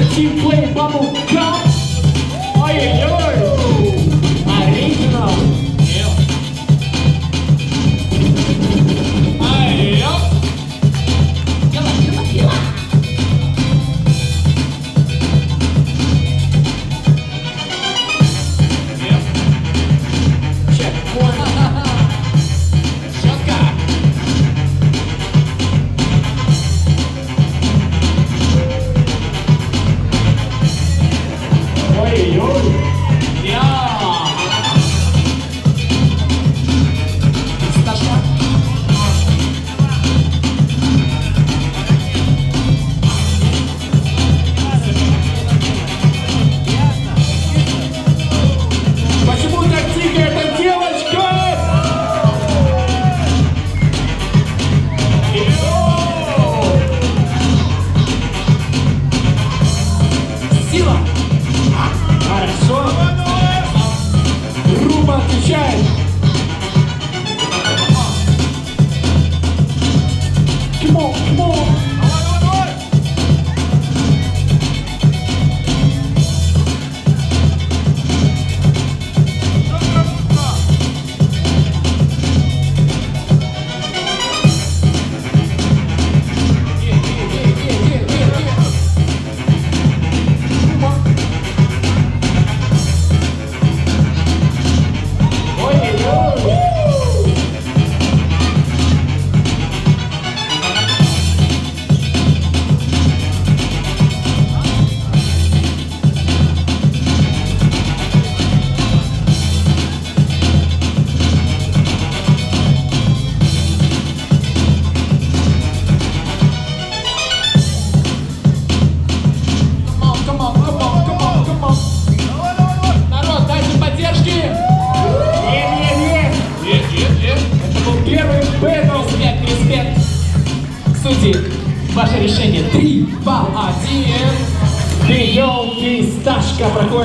Let you play bubble gum. Oh yeah, Yeah. ждите ваше решение. Три, два, один. Прием фисташка проходит.